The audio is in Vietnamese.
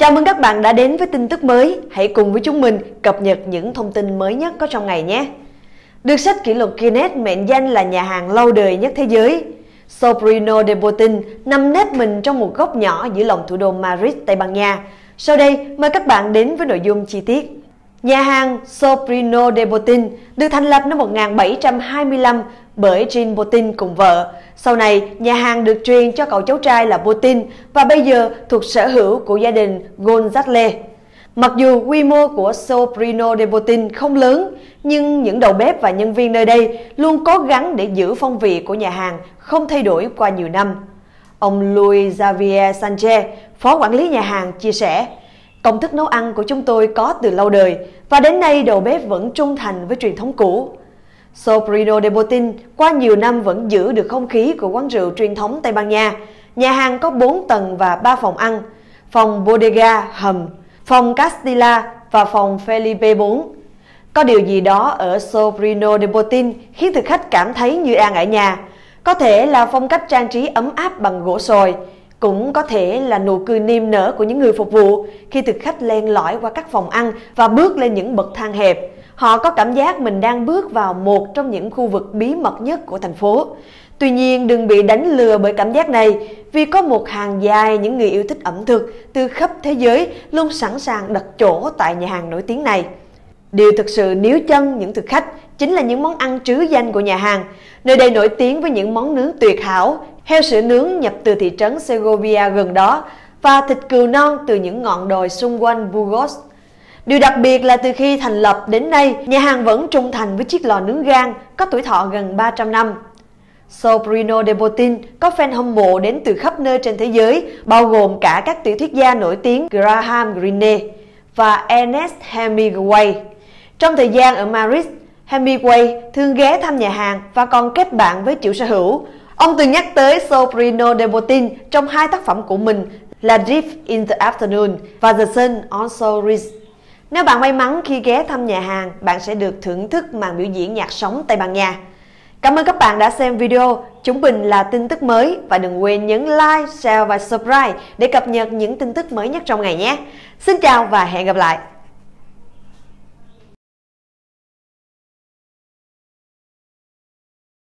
Chào mừng các bạn đã đến với tin tức mới. Hãy cùng với chúng mình cập nhật những thông tin mới nhất có trong ngày nhé. Được sách kỷ lục Guinness mệnh danh là nhà hàng lâu đời nhất thế giới. Sobrino de Botin nằm nếp mình trong một góc nhỏ giữa lòng thủ đô Madrid, Tây Ban Nha. Sau đây, mời các bạn đến với nội dung chi tiết. Nhà hàng Sobrino de Botin được thành lập năm 1725 bởi Jean Botin cùng vợ. Sau này, nhà hàng được truyền cho cậu cháu trai là Putin và bây giờ thuộc sở hữu của gia đình Gonzalez. Mặc dù quy mô của Soprino de Putin không lớn, nhưng những đầu bếp và nhân viên nơi đây luôn cố gắng để giữ phong vị của nhà hàng không thay đổi qua nhiều năm. Ông Luis Xavier Sanchez, phó quản lý nhà hàng, chia sẻ, Công thức nấu ăn của chúng tôi có từ lâu đời và đến nay đầu bếp vẫn trung thành với truyền thống cũ. Sobrino de Botin qua nhiều năm vẫn giữ được không khí của quán rượu truyền thống Tây Ban Nha. Nhà hàng có 4 tầng và 3 phòng ăn, phòng bodega hầm, phòng Castilla và phòng Felipe 4. Có điều gì đó ở Sobrino de Botin khiến thực khách cảm thấy như đang ở nhà. Có thể là phong cách trang trí ấm áp bằng gỗ sồi, cũng có thể là nụ cười niềm nở của những người phục vụ khi thực khách len lỏi qua các phòng ăn và bước lên những bậc thang hẹp. Họ có cảm giác mình đang bước vào một trong những khu vực bí mật nhất của thành phố. Tuy nhiên đừng bị đánh lừa bởi cảm giác này vì có một hàng dài những người yêu thích ẩm thực từ khắp thế giới luôn sẵn sàng đặt chỗ tại nhà hàng nổi tiếng này. Điều thực sự níu chân những thực khách chính là những món ăn trứ danh của nhà hàng. Nơi đây nổi tiếng với những món nướng tuyệt hảo, heo sữa nướng nhập từ thị trấn Segovia gần đó và thịt cừu non từ những ngọn đồi xung quanh Burgos. Điều đặc biệt là từ khi thành lập đến nay, nhà hàng vẫn trung thành với chiếc lò nướng gan có tuổi thọ gần 300 năm. Sobrino de Botin có fan hâm mộ đến từ khắp nơi trên thế giới, bao gồm cả các tiểu thuyết gia nổi tiếng Graham Greene và Ernest Hemingway. Trong thời gian ở Madrid, Hemingway thường ghé thăm nhà hàng và còn kết bạn với chủ sở hữu. Ông từng nhắc tới Sobrino de Botin trong hai tác phẩm của mình là Drift in the Afternoon và The Sun Also Rises. Nếu bạn may mắn khi ghé thăm nhà hàng, bạn sẽ được thưởng thức màn biểu diễn nhạc sống Tây Ban Nha. Cảm ơn các bạn đã xem video. Chúng mình là tin tức mới và đừng quên nhấn like, share và subscribe để cập nhật những tin tức mới nhất trong ngày nhé. Xin chào và hẹn gặp lại.